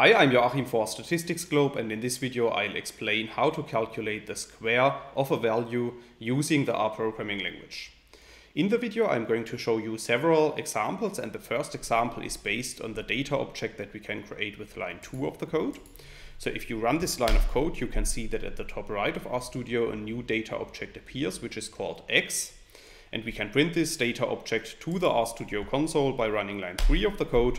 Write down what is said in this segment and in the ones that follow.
Hi, I'm Joachim for Statistics Globe and in this video I'll explain how to calculate the square of a value using the R programming language. In the video I'm going to show you several examples and the first example is based on the data object that we can create with line 2 of the code. So if you run this line of code you can see that at the top right of RStudio a new data object appears which is called x and we can print this data object to the RStudio console by running line 3 of the code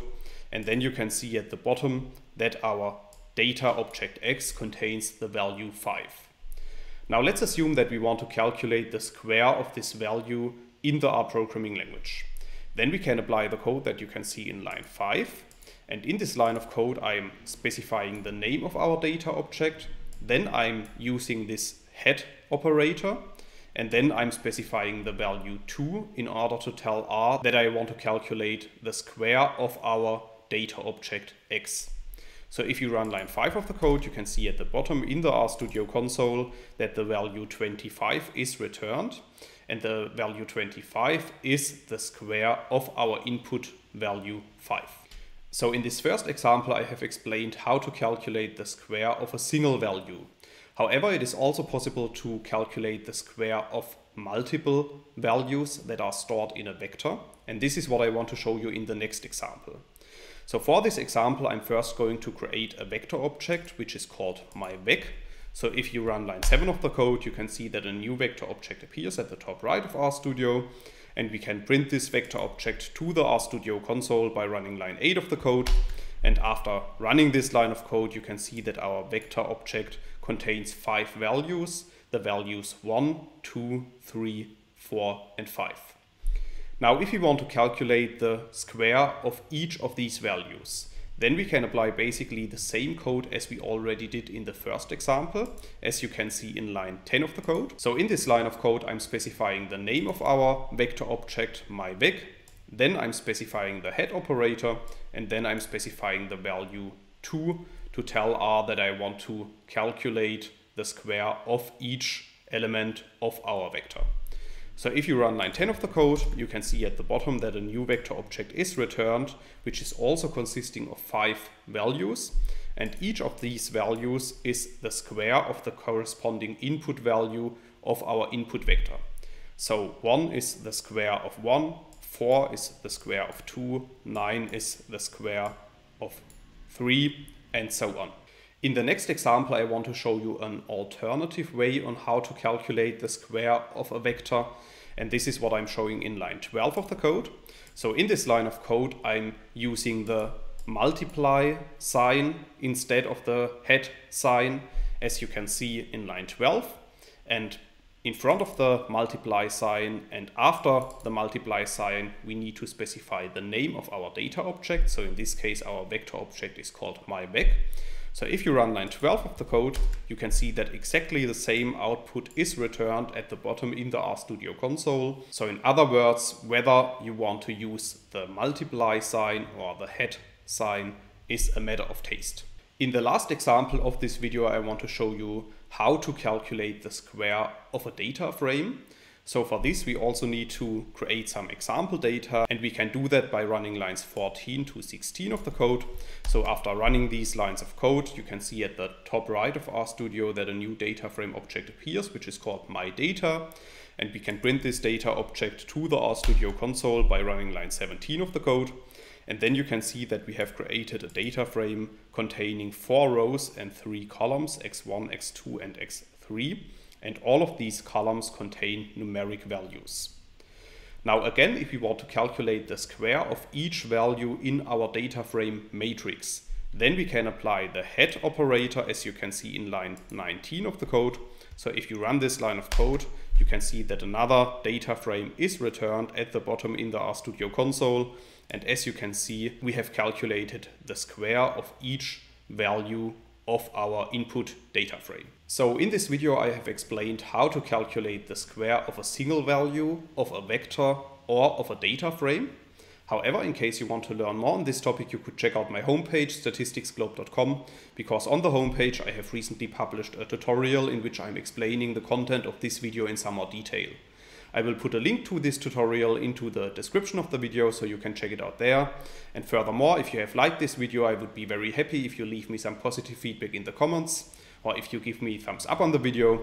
and then you can see at the bottom that our data object x contains the value 5. Now let's assume that we want to calculate the square of this value in the R programming language. Then we can apply the code that you can see in line 5. And in this line of code, I'm specifying the name of our data object. Then I'm using this head operator. And then I'm specifying the value 2 in order to tell R that I want to calculate the square of our data object x. So if you run line 5 of the code, you can see at the bottom in the RStudio console that the value 25 is returned. And the value 25 is the square of our input value 5. So in this first example, I have explained how to calculate the square of a single value. However, it is also possible to calculate the square of multiple values that are stored in a vector. And this is what I want to show you in the next example. So for this example, I'm first going to create a vector object, which is called myVec. So if you run line 7 of the code, you can see that a new vector object appears at the top right of RStudio. And we can print this vector object to the RStudio console by running line 8 of the code. And after running this line of code, you can see that our vector object contains five values, the values 1, 2, 3, 4, and 5. Now, if we want to calculate the square of each of these values, then we can apply basically the same code as we already did in the first example, as you can see in line 10 of the code. So in this line of code, I'm specifying the name of our vector object, myVec. Then I'm specifying the head operator, and then I'm specifying the value 2 to tell R that I want to calculate the square of each element of our vector. So if you run line 10 of the code, you can see at the bottom that a new vector object is returned, which is also consisting of five values. And each of these values is the square of the corresponding input value of our input vector. So 1 is the square of 1, 4 is the square of 2, 9 is the square of 3, and so on. In the next example, I want to show you an alternative way on how to calculate the square of a vector. And this is what I'm showing in line 12 of the code. So in this line of code, I'm using the multiply sign instead of the head sign, as you can see in line 12. And in front of the multiply sign and after the multiply sign, we need to specify the name of our data object. So in this case, our vector object is called myVec. So if you run line 12 of the code, you can see that exactly the same output is returned at the bottom in the RStudio console. So in other words, whether you want to use the multiply sign or the head sign is a matter of taste. In the last example of this video, I want to show you how to calculate the square of a data frame. So for this, we also need to create some example data and we can do that by running lines 14 to 16 of the code. So after running these lines of code, you can see at the top right of RStudio that a new data frame object appears, which is called myData. And we can print this data object to the RStudio console by running line 17 of the code. And then you can see that we have created a data frame containing four rows and three columns, x1, x2, and x3 and all of these columns contain numeric values. Now again, if we want to calculate the square of each value in our data frame matrix, then we can apply the head operator as you can see in line 19 of the code. So if you run this line of code, you can see that another data frame is returned at the bottom in the RStudio console. And as you can see, we have calculated the square of each value of our input data frame. So in this video I have explained how to calculate the square of a single value, of a vector or of a data frame. However, in case you want to learn more on this topic, you could check out my homepage, statisticsglobe.com, because on the homepage I have recently published a tutorial in which I'm explaining the content of this video in some more detail. I will put a link to this tutorial into the description of the video so you can check it out there. And furthermore, if you have liked this video, I would be very happy if you leave me some positive feedback in the comments or if you give me thumbs up on the video.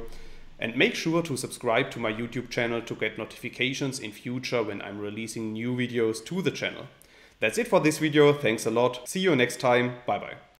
And make sure to subscribe to my YouTube channel to get notifications in future when I'm releasing new videos to the channel. That's it for this video. Thanks a lot. See you next time. Bye bye.